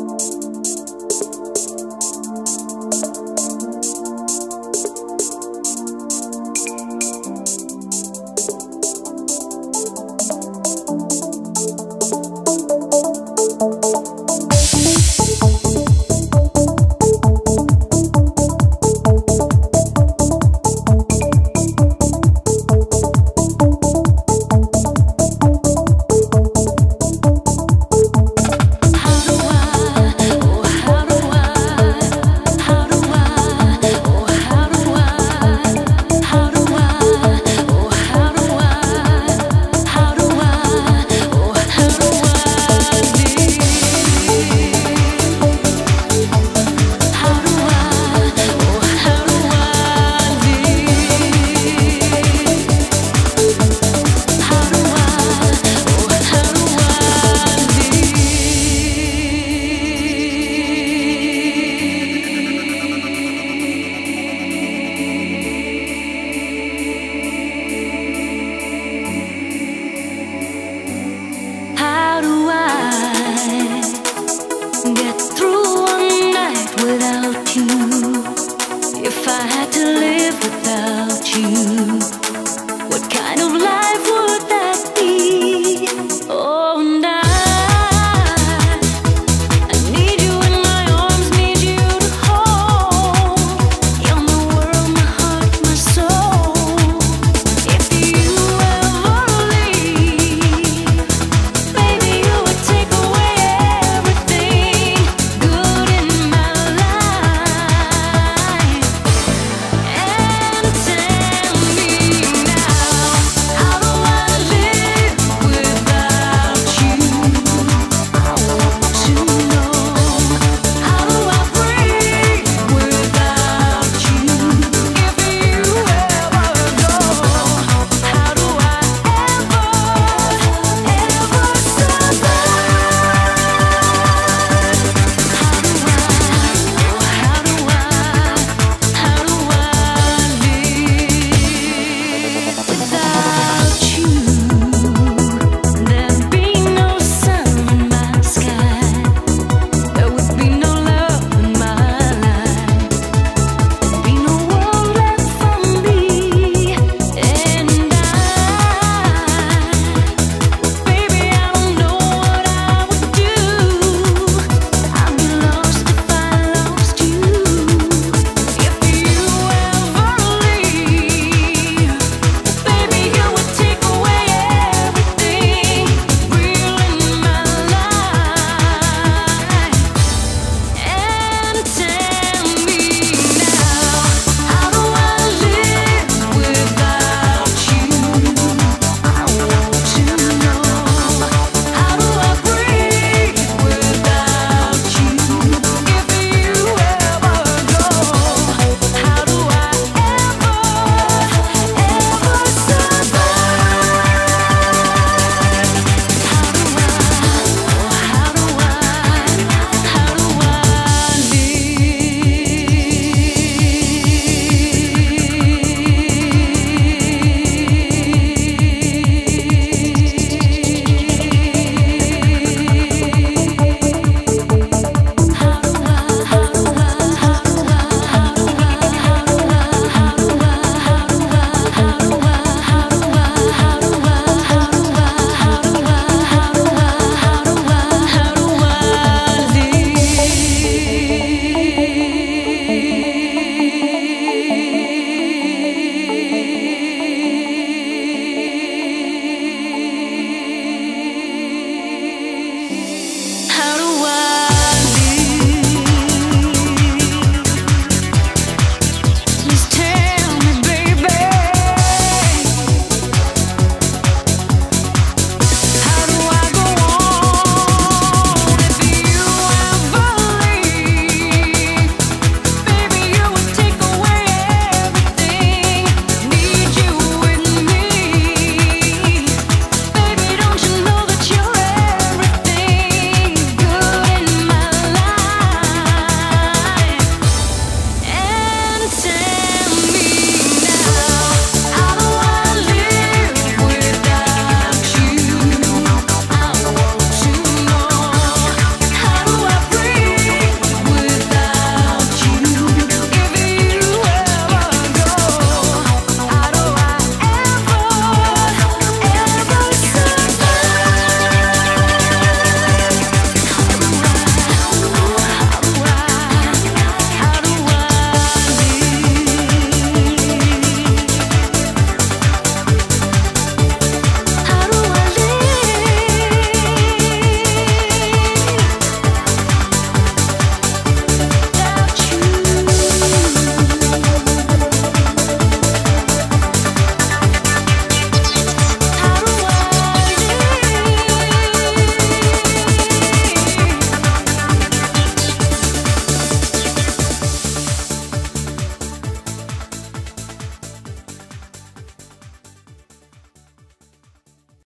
Música live without you? What kind of life would